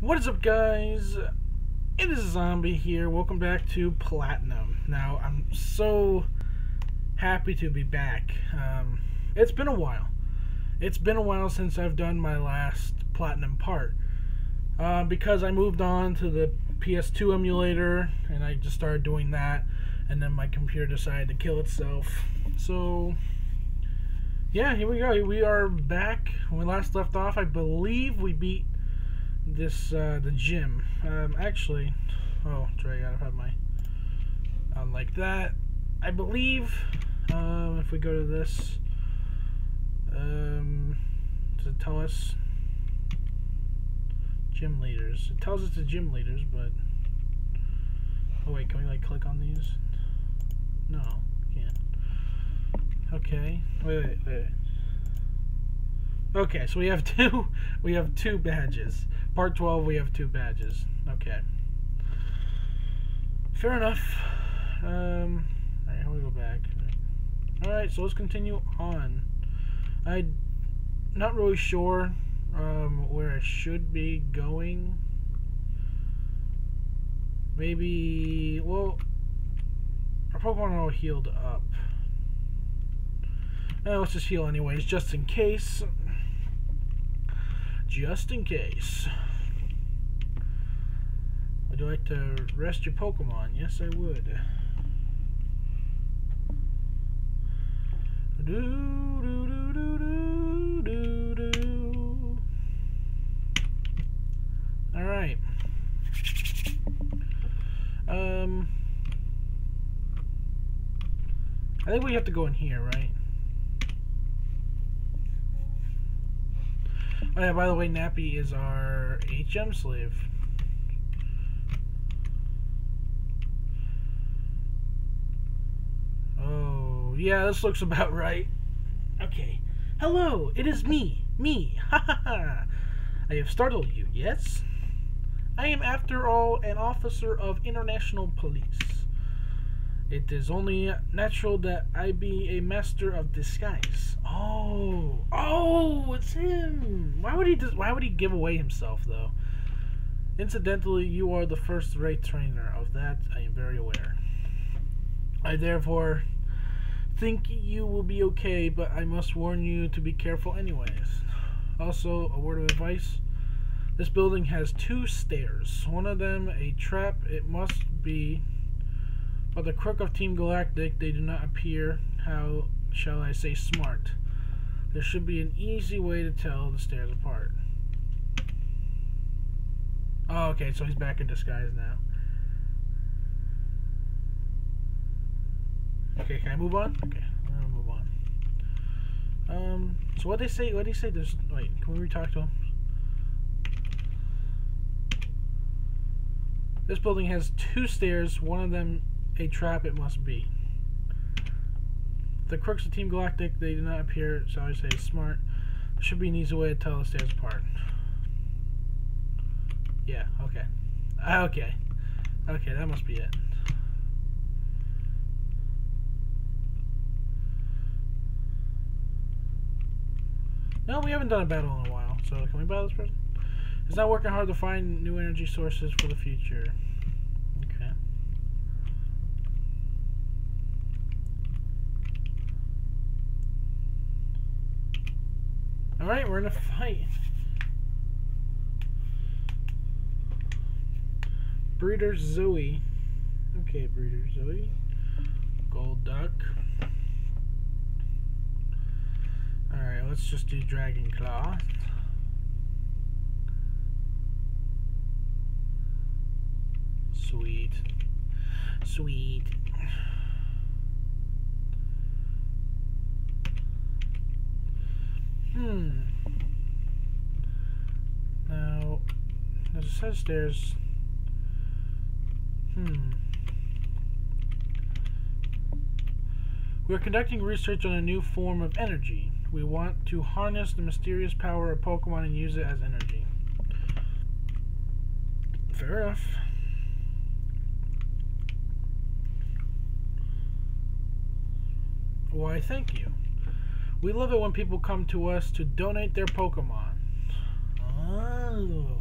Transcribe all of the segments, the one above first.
What is up, guys? It is Zombie here. Welcome back to Platinum. Now, I'm so happy to be back. Um, it's been a while. It's been a while since I've done my last Platinum part. Uh, because I moved on to the PS2 emulator and I just started doing that, and then my computer decided to kill itself. So, yeah, here we go. We are back. When we last left off, I believe we beat this uh, the gym. Um, actually, oh, Dre, I gotta have my um, like that. I believe um, if we go to this, um, does it tell us gym leaders? It tells us the gym leaders, but oh wait, can we like click on these? No, can't. Okay, wait, wait, wait. Okay, so we have two. We have two badges. Part 12, we have two badges. Okay. Fair enough. Um, alright, how do we go back? Alright, so let's continue on. I'm not really sure um, where I should be going. Maybe, well, our Pokemon are all healed up. Uh, let's just heal anyways, just in case. Just in case. Would you like to rest your Pokemon? Yes, I would. Do, do, do, do, do, do, do. All right. Um, I think we have to go in here, right? Oh yeah, by the way, Nappy is our HM slave. Oh, yeah, this looks about right. Okay. Hello, it is me. Me. Ha ha ha. I have startled you, yes? I am, after all, an officer of international police. It is only natural that I be a master of disguise. Oh, oh, it's him. Why would he? Just, why would he give away himself though? Incidentally, you are the first-rate trainer. Of that, I am very aware. I therefore think you will be okay, but I must warn you to be careful anyways. Also, a word of advice. This building has two stairs. One of them a trap. It must be the crook of Team Galactic, they do not appear, how shall I say, smart. There should be an easy way to tell the stairs apart. Oh, okay, so he's back in disguise now. Okay, can I move on? Okay, I'm gonna move on. Um, so what they say, what do you say, there's, wait, can we re-talk to him? This building has two stairs, one of them a trap it must be. The crooks of Team Galactic, they do not appear, so I say smart. Should be an easy way to tell the stairs apart. Yeah, okay. Ah, okay. Okay, that must be it. No, we haven't done a battle in a while, so can we battle this person? It's not working hard to find new energy sources for the future. Alright, we're in a fight. Breeder Zoe. Okay, Breeder Zoe. Golduck. Alright, let's just do Dragon Claw. Sweet. Sweet. Hmm. Now, there's a set of stairs. Hmm. We are conducting research on a new form of energy. We want to harness the mysterious power of Pokemon and use it as energy. Fair enough. Why, thank you. We love it when people come to us to donate their Pokemon. Oh.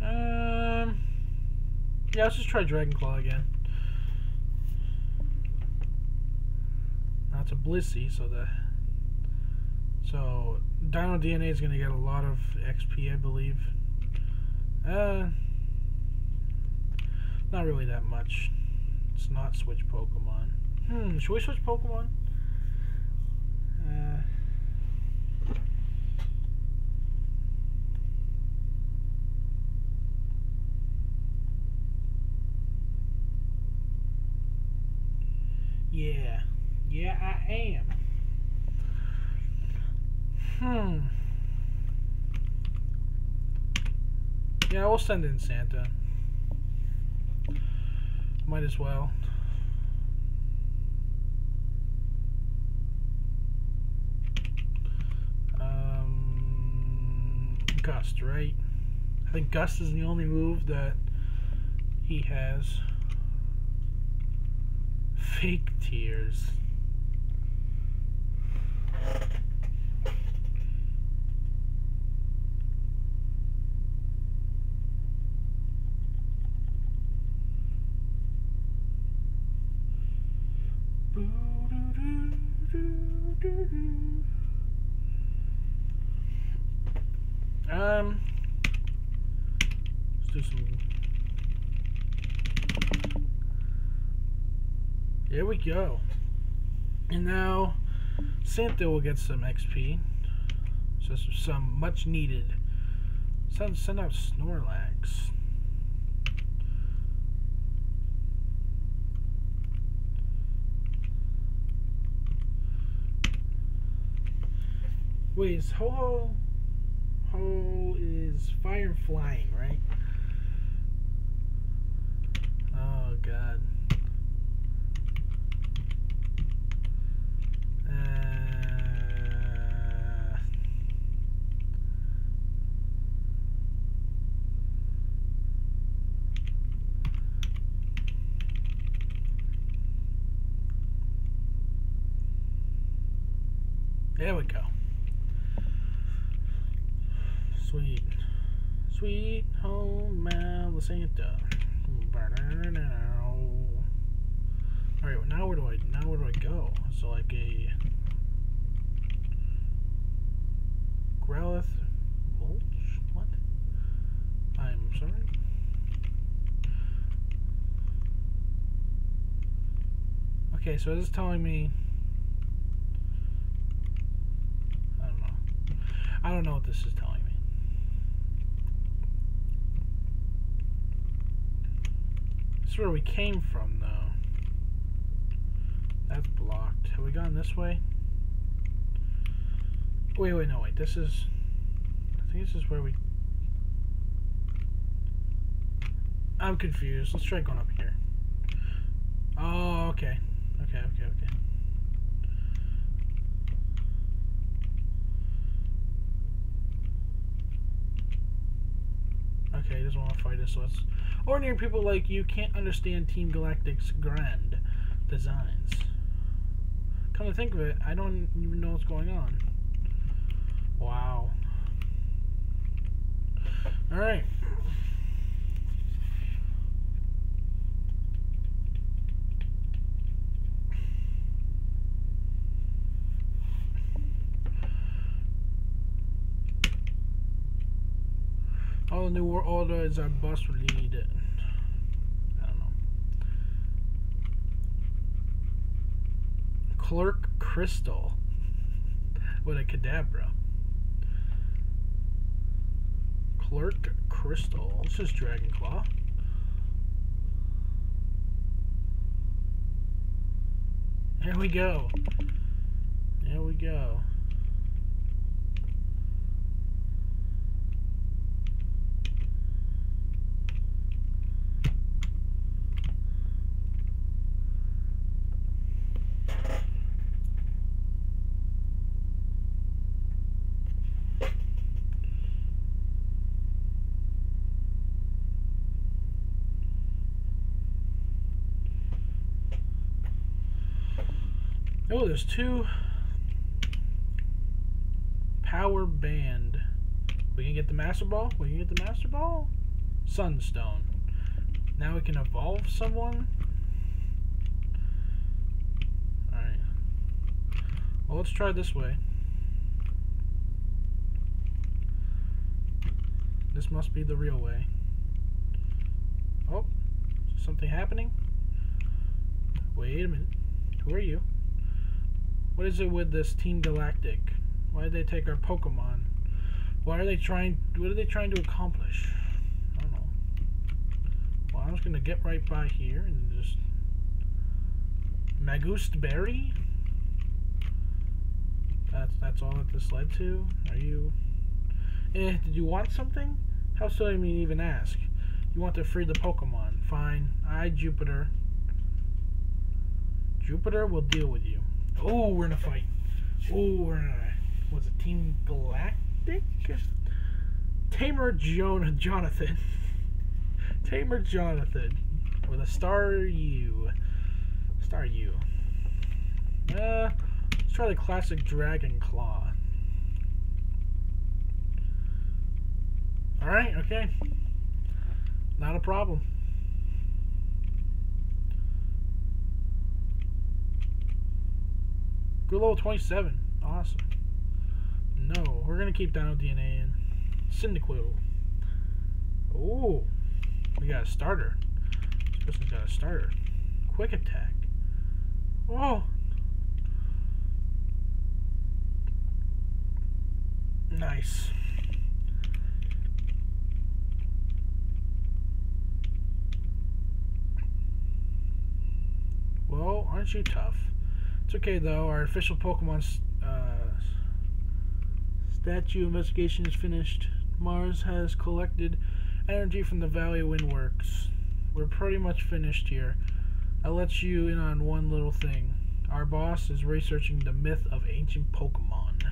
Um, yeah, let's just try Dragon Claw again. That's a Blissey, so the so Dino DNA is gonna get a lot of XP, I believe. Uh, not really that much. It's not switch Pokemon. Hmm, should we switch Pokemon? Uh, yeah. Yeah, I am. Hmm. Yeah, we'll send in Santa. Might as well. Um, Gust, right? I think Gust is the only move that he has. Fake tears. There we go. And now Santa will get some XP. So some much needed. Send send out Snorlax. Wait, is Ho Ho is fire flying, right? Oh god. There we go. Sweet. Sweet home Santa. Alright, now where do I now where do I go? So like a Growlithe mulch? What? I'm sorry. Okay, so this is telling me I don't know. I don't know what this is telling me. This is where we came from, though. That's blocked. Have we gone this way? Wait, wait, no, wait. This is... I think this is where we... I'm confused. Let's try going up here. Oh, okay. Okay, okay, okay. Okay, he doesn't want to fight us, so it's... Ordinary people like you can't understand Team Galactic's grand designs. Come to think of it, I don't even know what's going on. Wow. Alright. New world order is our boss know. Clerk Crystal. With a Kadabra. Clerk Crystal. This is Dragon Claw. There we go. There we go. There's two power band. We can get the master ball. We can get the master ball. Sunstone. Now we can evolve someone. Alright. Well, let's try this way. This must be the real way. Oh, something happening? Wait a minute. Who are you? What is it with this Team Galactic? Why did they take our Pokemon? Why are they trying? What are they trying to accomplish? I don't know. Well, I'm just gonna get right by here and just Magost Berry. That's that's all that this led to. Are you? Eh, did you want something? How so? I mean, even ask. You want to free the Pokemon? Fine. I, Jupiter. Jupiter will deal with you. Oh, we're in a fight. Oh, we're in a. Was it Team Galactic? Tamer Jonah Jonathan. Tamer Jonathan. With a Staryu. Star U. Uh, let's try the classic Dragon Claw. Alright, okay. Not a problem. Level 27. Awesome. No, we're going to keep Dino DNA in. Cyndaquil. Oh, we got a starter. This person's got a starter. Quick attack. Oh. Nice. Well, aren't you tough? It's okay though. Our official Pokemon uh, statue investigation is finished. Mars has collected energy from the Valley Windworks. We're pretty much finished here. I'll let you in on one little thing. Our boss is researching the myth of ancient Pokemon.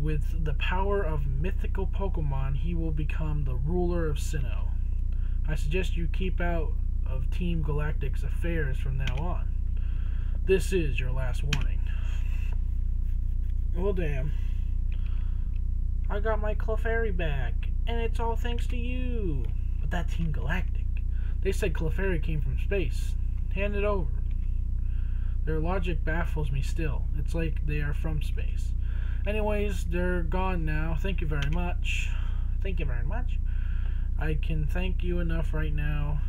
With the power of mythical Pokemon, he will become the ruler of Sinnoh. I suggest you keep out of Team Galactic's affairs from now on. This is your last warning. Well, damn. I got my Clefairy back, and it's all thanks to you. But that Team Galactic, they said Clefairy came from space. Hand it over. Their logic baffles me still. It's like they are from space. Anyways, they're gone now. Thank you very much. Thank you very much. I can thank you enough right now,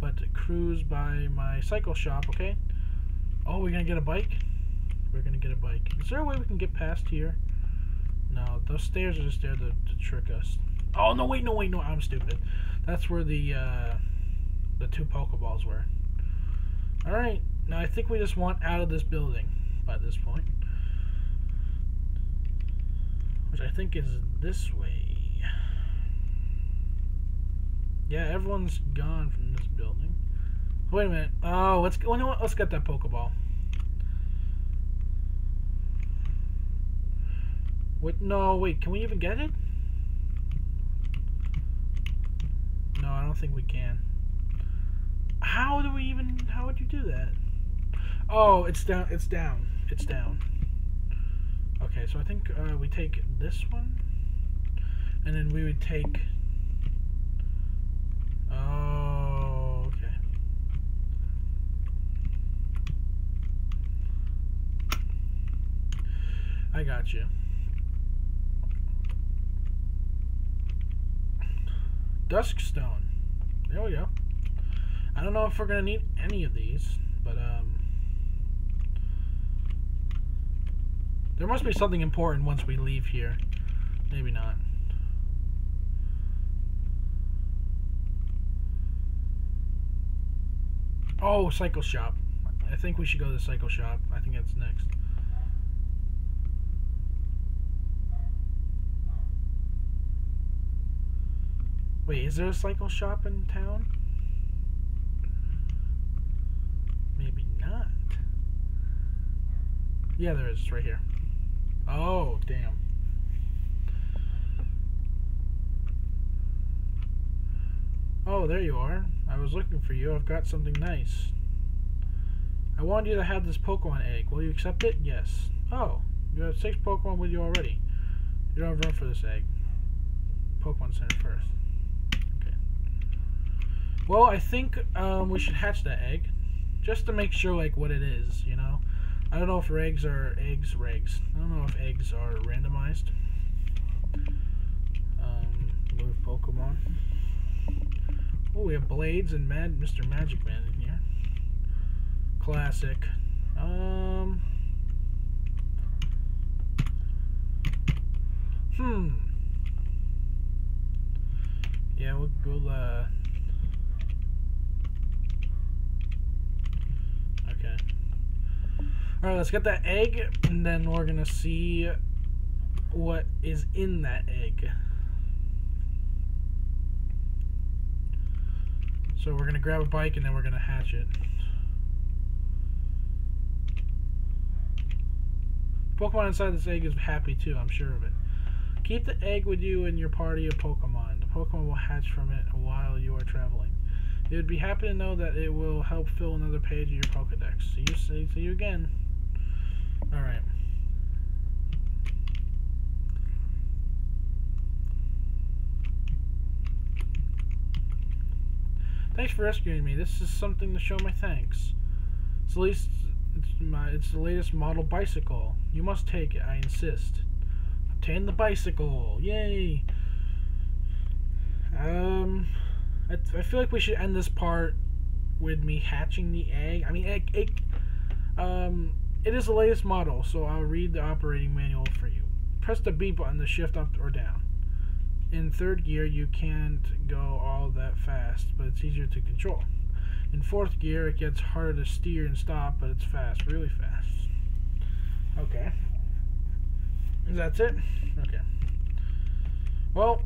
but cruise by my cycle shop, okay? Oh, we're gonna get a bike? We're gonna get a bike. Is there a way we can get past here? No, those stairs are just there to, to trick us. Oh, no, wait, no, wait, no, I'm stupid. That's where the, uh, the two Pokeballs were. Alright, now I think we just want out of this building by this point. Which I think is this way. Yeah, everyone's gone from this building. Wait a minute. Oh, let's go. You know what? Let's get that Pokeball. Wait, no, wait. Can we even get it? No, I don't think we can. How do we even? How would you do that? Oh, it's down. It's down. It's down. Okay, so I think uh, we take this one, and then we would take. Oh, okay. I got you. Duskstone. There we go. I don't know if we're gonna need any of these, but um, there must be something important once we leave here. Maybe not. Oh, cycle shop. I think we should go to the cycle shop. I think that's next. Wait, is there a cycle shop in town? Maybe not. Yeah, there is. Right here. Oh, damn. Oh, there you are. I was looking for you. I've got something nice. I wanted you to have this Pokemon egg. Will you accept it? Yes. Oh, you have six Pokemon with you already. You don't have room for this egg. Pokemon Center first. Well, I think um, we should hatch that egg, just to make sure like what it is. You know, I don't know if eggs are eggs regs. I don't know if eggs are randomized. Um, move Pokemon. Oh, we have Blades and Mad Mr. Magic Man in here. Classic. Um. Hmm. Yeah, we'll, we'll uh. Okay. Alright, let's get that egg, and then we're gonna see what is in that egg. So we're gonna grab a bike and then we're gonna hatch it. Pokemon inside this egg is happy too, I'm sure of it. Keep the egg with you in your party of Pokemon. The Pokemon will hatch from it while you are traveling. You would be happy to know that it will help fill another page of your Pokedex. See you, see you again. Alright. Thanks for rescuing me. This is something to show my thanks. It's at least it's my it's the latest model bicycle. You must take it, I insist. Obtain the bicycle. Yay. Um I, I feel like we should end this part with me hatching the egg. I mean egg, egg um it is the latest model, so I'll read the operating manual for you. Press the B button to shift up or down. In third gear, you can't go all that fast, but it's easier to control. In fourth gear, it gets harder to steer and stop, but it's fast, really fast. Okay. That's it? Okay. Well,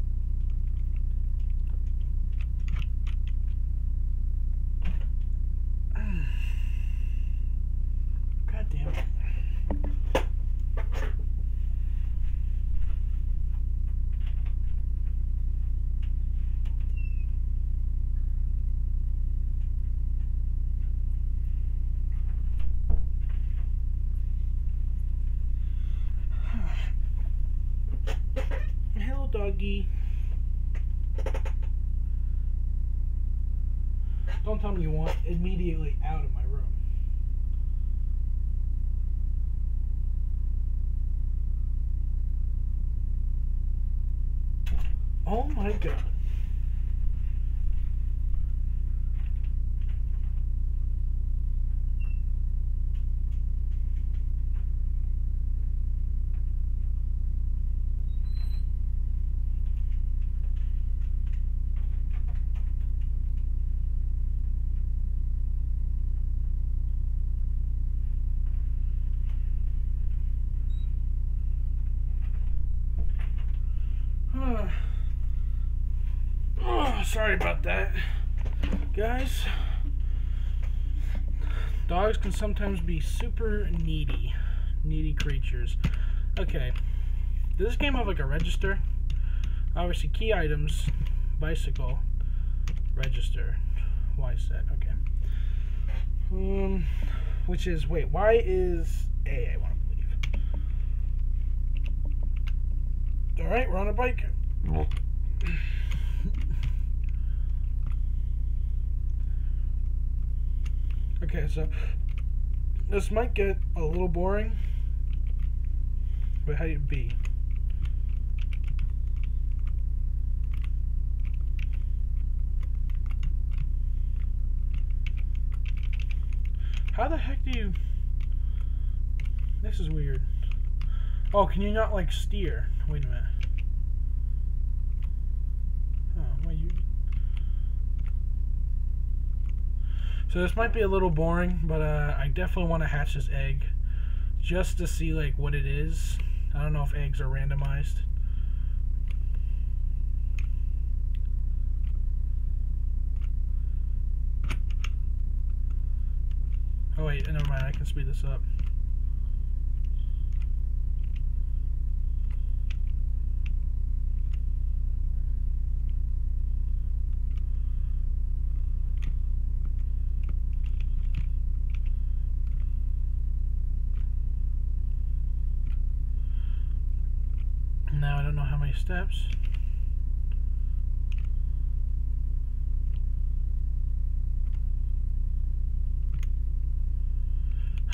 God damn it. Hello, doggy. Don't tell me you want immediately out of my room. Oh my god. Oh, sorry about that, guys. Dogs can sometimes be super needy, needy creatures. Okay, does this game have like a register? Obviously, key items, bicycle, register. Why set? Okay. Um, which is wait, why is A? I want to believe. All right, we're on a bike. Okay, so this might get a little boring, but how do you be? How the heck do you? This is weird. Oh, can you not like steer? Wait a minute. Oh, wait, you. So this might be a little boring, but uh, I definitely want to hatch this egg just to see like what it is. I don't know if eggs are randomized. Oh wait, never mind. I can speed this up. steps.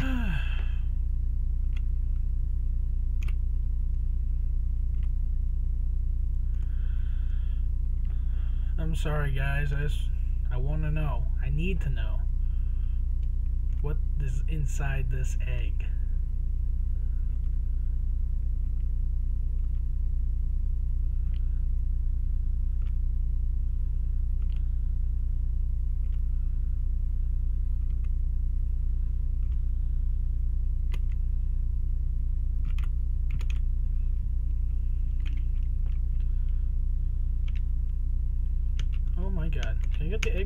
I'm sorry guys, I just, I want to know. I need to know what is inside this egg.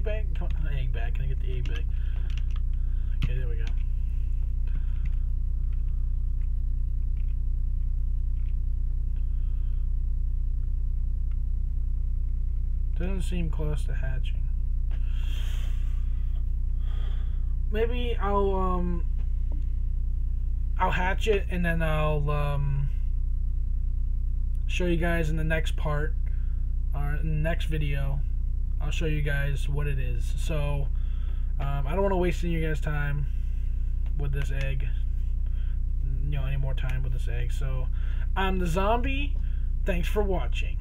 Egg back? Come on, egg back. Can I get the egg back? Okay, there we go. Doesn't seem close to hatching. Maybe I'll um I'll hatch it and then I'll um show you guys in the next part or in the next video I'll show you guys what it is. So, um, I don't want to waste any of you guys' time with this egg. You know, any more time with this egg. So, I'm the zombie. Thanks for watching.